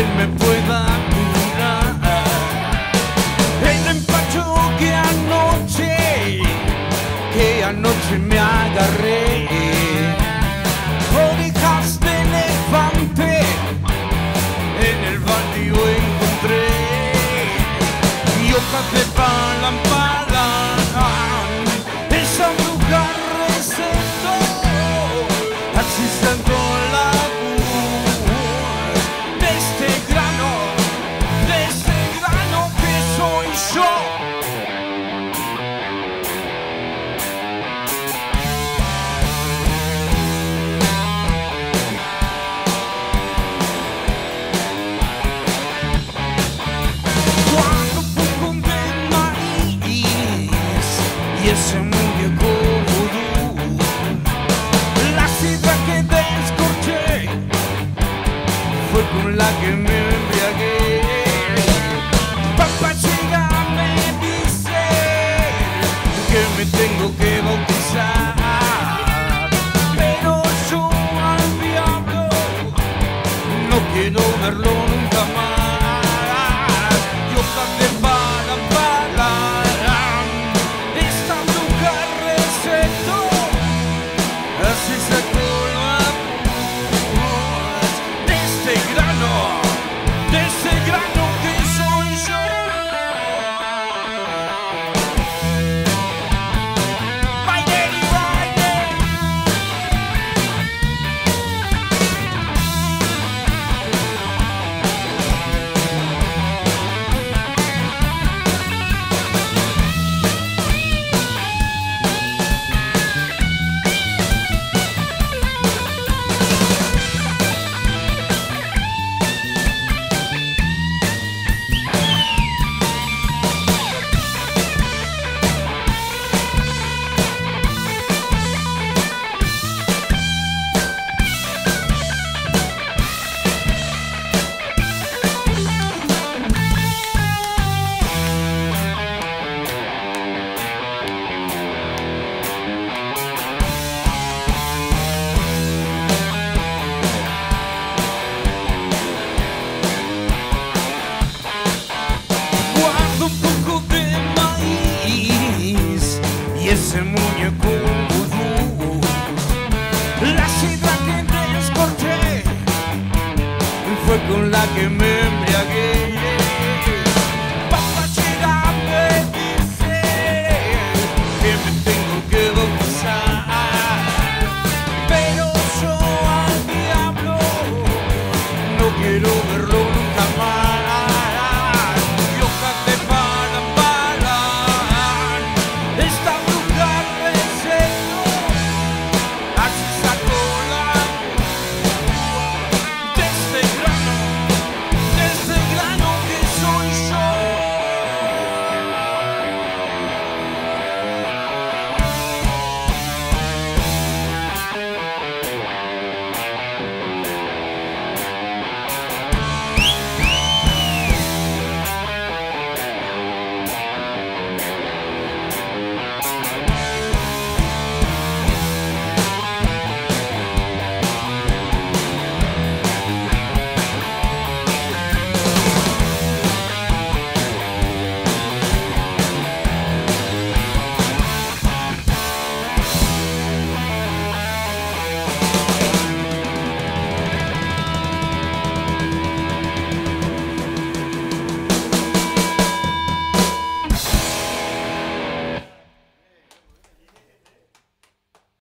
él me pueda curar. El empacho que anoche, que anoche me agarré. Orejas de elefante, en el baldío encontré. Y hojas de palampada. con la que me embriagué. Papá llega, me dice que me tengo que bautizar. Pero yo al diablo no quiero verlo. fue con la que me embriagué. Papá, me dice que me tengo que